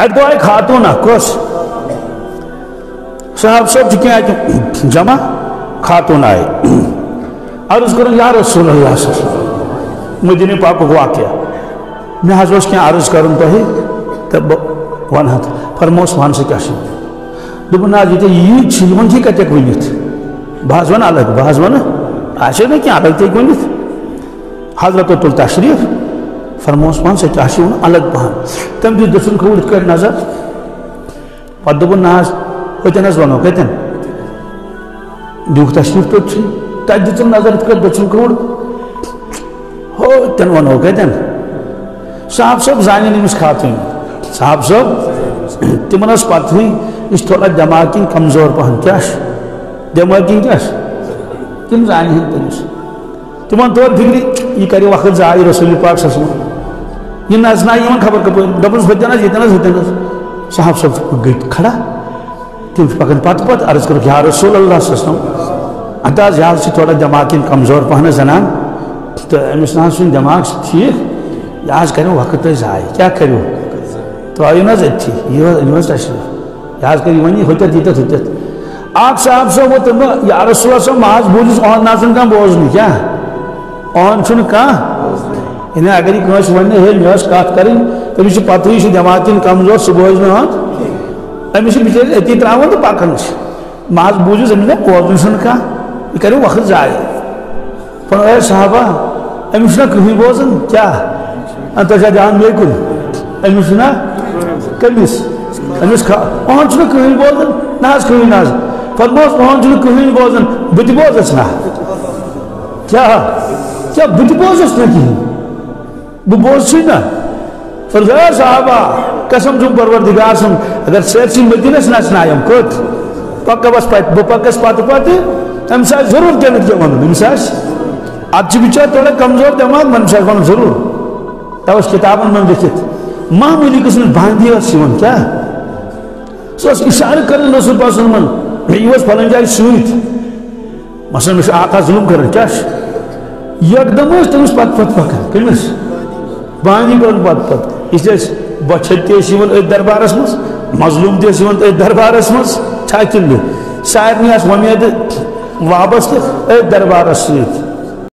अत गो खातून कस साहब सब क्या जमा खातून आए। अर्ज़ कर यार रसूल मदीन पाक वाक़ मे हज क्या अर्ज़ कर तो वन फरमोस वन सह क्या दोपन ना, ये यीज यह कत वन बह वन अलग बह वन ना क्या अलग तक वन हज़रत तुल तशरीफ़ फरमोस वन सह क्या वन अलग पहन तम दिस दसुन खूर कर नज़र पे दोपन ना कतन वनो कतन दुख तशरीफ़ तो तत दिम नज़र कर दसुन खूर हो तन वनो कतन साहब सब जान अमिस खातन साहब सब तिमन पत इस थोड़ा दिमाग किन कमज़ोर पहन क्या दिमाग किन क्या तिम जान तमिस तिमन तोर फिक्री यह कर वक्त जाय रसूल पाक ससम यह नजना इन खबर कप दपस होतन ये होतन साहब सब गई खड़ा। तिम पकन पत पत, अर्ज़ कर या रसूल अल्लाह ससम अताज यह थोड़ा दिमाग कमज़ोर पहन जनान। तो अमिस ना दिमाग ठीक यह करो, वक्त जाय क्या करो? तो आयु ना अथी कर वन होत यत होत। आप साहब सब वो तुम या रसूल सब माज बोलिस ओहन ना कह बोजन क्या? छुन कह इन अगर वन मे कत कर पत दिमाग किन कमज़ोर सह बोज ना अमिस बिचार अति त्रावन तो पकान माज अमिस बोजन कह करो वक्त जाय पर साहबा अमिस ना कहीं बोजन क्या? तुझा ध्यान मे कुन अमिस ना? कमिस अमिस ओहन कहीं बोजन ना कहीं ना फरमोस ओहन कहीं बोजन बोजस ना क्या? क्या बोजस ना बह बोज ना फरजा साहबा कसम तुम परवरदिगार सुन अगर सैरसी मदीनस नचनायम कत पक बस पत बह पकस पत पत अम्स ज़रूर कह क्या वन अम्स अत बिचार थोड़ा कमज़ोर दिमाग मन वन ज़रूर तवस किताबन मन लिखित मामूली किस्म बांधी वन क्या सह इशार कर रसूल पासन यह फलन जाए सत मसल मे आका जुलम कर क्या यकदम तमिस पत पत पकान बानी कर। पत पत इसलिए बचत तन दरबारस मज मजलूम तथा दरबार मज छा सारे सारे वमेद वाबस्त दरबार सत